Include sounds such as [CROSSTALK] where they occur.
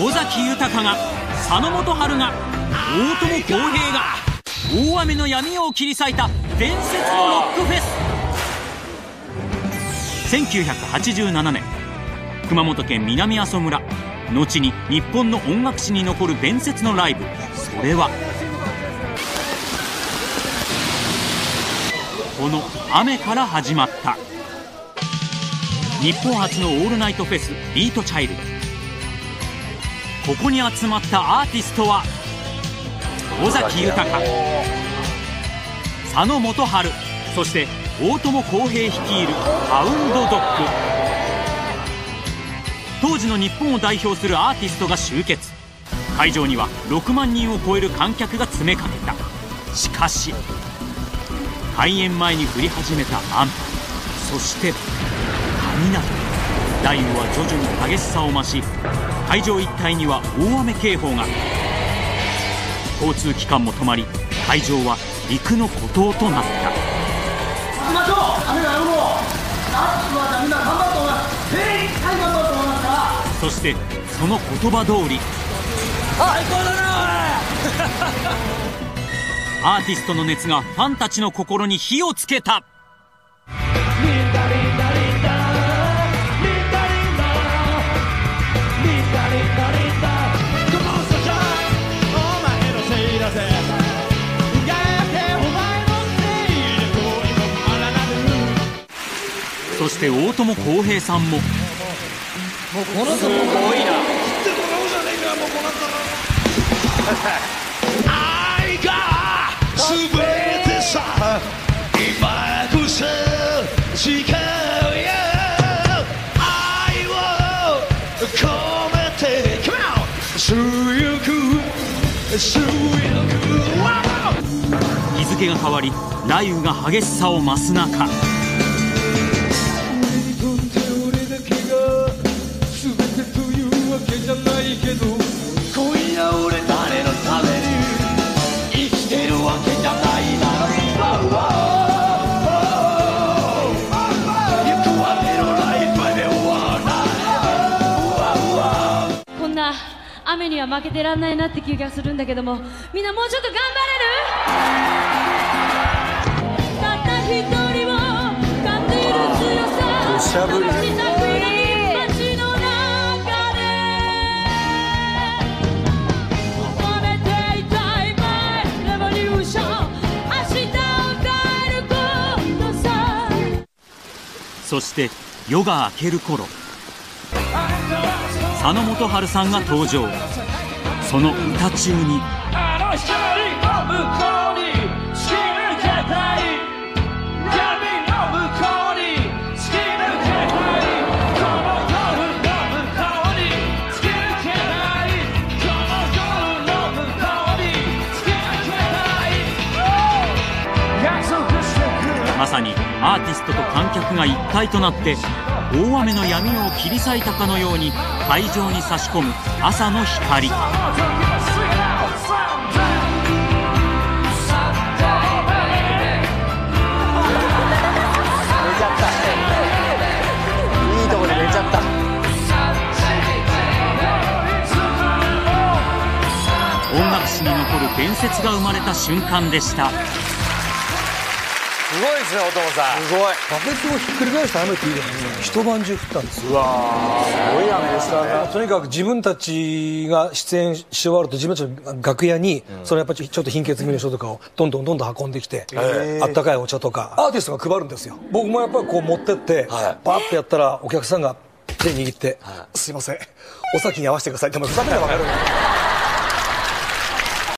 尾崎豊が佐野元春が大友康平が大雨の闇を切り裂いた伝説のロックフェス。1987年熊本県南阿蘇村後に日本の音楽史に残る伝説のライブ。それはこの雨から始まった。日本初のオールナイトフェスビートチャイルド。ここに集まったアーティストは尾崎豊佐野元春そして大友康平率いるハウンドドッグ。当時の日本を代表するアーティストが集結。会場には6万人を超える観客が詰めかけた。しかし開演前に降り始めた雨そして雷雷雨は徐々に激しさを増し会場一帯には大雨警報が。交通機関も止まり会場は陸の孤島となった。行きましょう雨が止もうあはみんな頑張って思います全員はい頑張って思いますから。そしてその言葉通り。最高だ [LAUGHS] アーティストの熱がファンたちの心に火をつけたそして大友康平さんも。もうこの人すごいな日付が変わり雷雨が激しさを増す中。雨には負けてらんないなって気がするんだけども。みんなもうちょっと頑張れる？たった一人を感じる強さ。土砂降りそして夜が明ける頃。佐野元春さんが登場。その歌中に。まさにアーティストと観客が一体となって大雨の闇を切り裂いたかのように会場に差し込む朝の光。音楽史に残る伝説が生まれた瞬間でしたすごいですねお父さん。すごいバケツをひっくり返した雨っていうのは一晩中降ったんですよ。うわすごい雨でしたね。とにかく自分たちが出演し終わると自分たちの楽屋に、そのやっぱりちょっと貧血気味の人とかをどんどんどんどん運んできて、あったかいお茶とか。アーティストが配るんですよ。僕もやっぱりこう持ってって、はい。バーッとやったらお客さんが手握って、すいません。お先に合わせてください。ってもうふざけたら分かる